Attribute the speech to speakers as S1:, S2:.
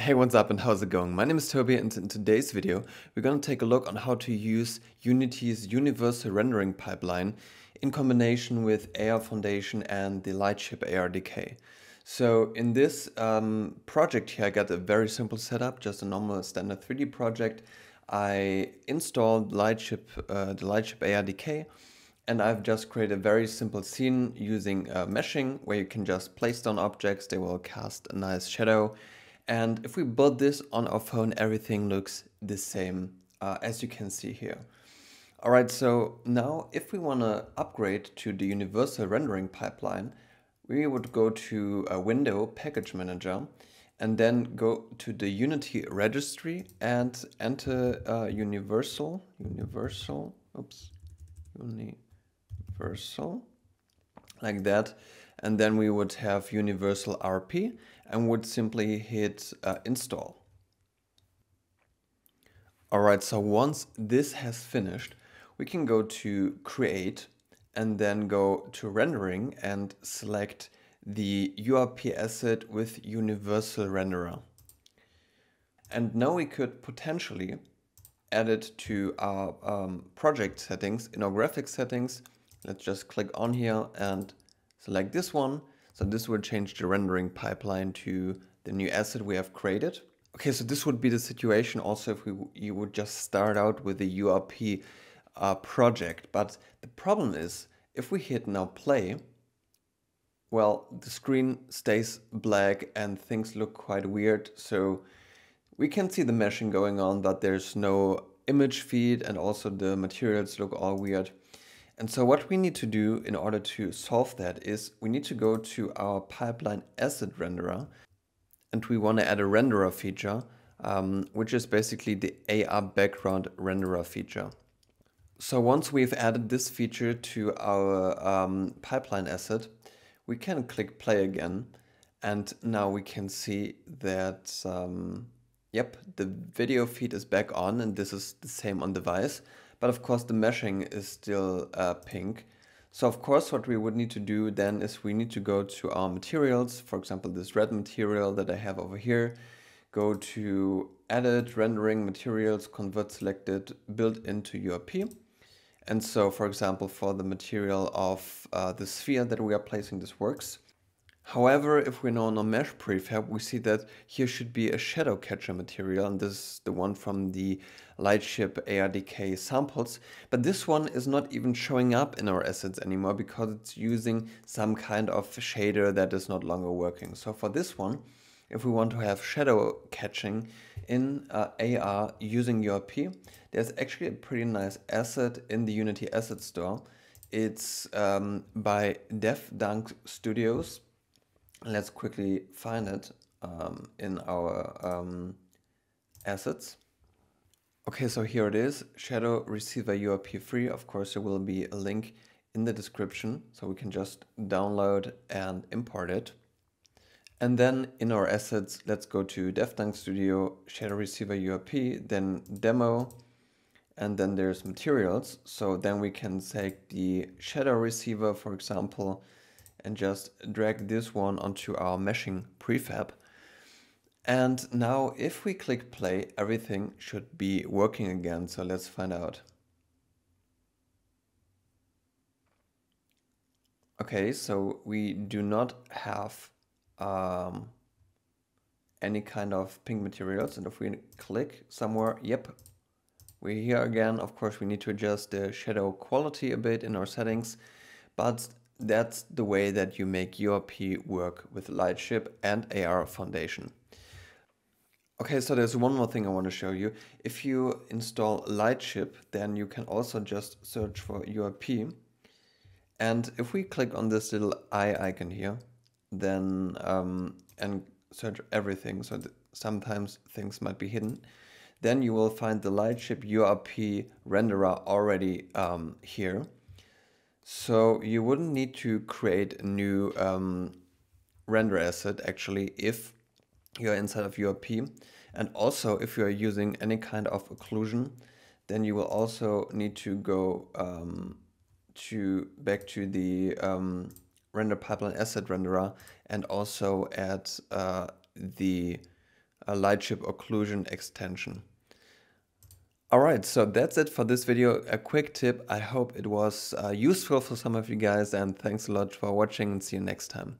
S1: Hey, what's up and how's it going? My name is Toby and in today's video we're going to take a look on how to use Unity's universal rendering pipeline in combination with AR Foundation and the Lightship ARDK. So in this um, project here I got a very simple setup, just a normal standard 3D project. I installed Lightship, uh, the Lightship ARDK and I've just created a very simple scene using uh, meshing where you can just place down objects, they will cast a nice shadow and if we build this on our phone, everything looks the same uh, as you can see here. All right, so now if we want to upgrade to the universal rendering pipeline, we would go to a window package manager and then go to the Unity registry and enter uh, universal, universal, oops, universal, like that. And then we would have universal RP and would simply hit uh, install. Alright, so once this has finished, we can go to create and then go to rendering and select the URP asset with universal renderer. And now we could potentially add it to our um, project settings in our graphics settings. Let's just click on here and select this one so this would change the rendering pipeline to the new asset we have created. Okay, so this would be the situation also if we you would just start out with the URP uh, project. But the problem is if we hit now play, well, the screen stays black and things look quite weird. So we can see the meshing going on, but there's no image feed and also the materials look all weird. And so what we need to do in order to solve that is we need to go to our pipeline asset renderer and we want to add a renderer feature, um, which is basically the AR background renderer feature. So once we've added this feature to our um, pipeline asset, we can click play again. And now we can see that, um, yep, the video feed is back on and this is the same on device. But of course the meshing is still uh, pink. So of course what we would need to do then is we need to go to our materials, for example this red material that I have over here, go to edit, rendering materials, convert selected, built into URP. And so for example for the material of uh, the sphere that we are placing this works. However, if we know on a mesh prefab, we see that here should be a shadow catcher material, and this is the one from the Lightship ARDK samples. But this one is not even showing up in our assets anymore because it's using some kind of shader that is not longer working. So for this one, if we want to have shadow catching in uh, AR using URP, there's actually a pretty nice asset in the Unity Asset Store. It's um, by DevDunk Studios let's quickly find it um, in our um, assets. Okay, so here it is, Shadow Receiver URP free. Of course, there will be a link in the description, so we can just download and import it. And then in our assets, let's go to DevDunk Studio, Shadow Receiver URP, then Demo, and then there's materials. So then we can take the Shadow Receiver, for example, and just drag this one onto our meshing prefab. And now if we click play, everything should be working again. So let's find out. Okay, so we do not have um, any kind of pink materials. And if we click somewhere, yep, we're here again. Of course, we need to adjust the shadow quality a bit in our settings, but that's the way that you make URP work with Lightship and AR Foundation. Okay, so there's one more thing I want to show you. If you install Lightship, then you can also just search for URP. And if we click on this little eye icon here, then um, and search everything, so sometimes things might be hidden, then you will find the Lightship URP renderer already um, here. So you wouldn't need to create a new um, render asset actually if you're inside of URP. And also if you're using any kind of occlusion, then you will also need to go um, to back to the um, render pipeline asset renderer and also add uh, the a Lightship occlusion extension. Alright, so that's it for this video. A quick tip. I hope it was uh, useful for some of you guys and thanks a lot for watching and see you next time.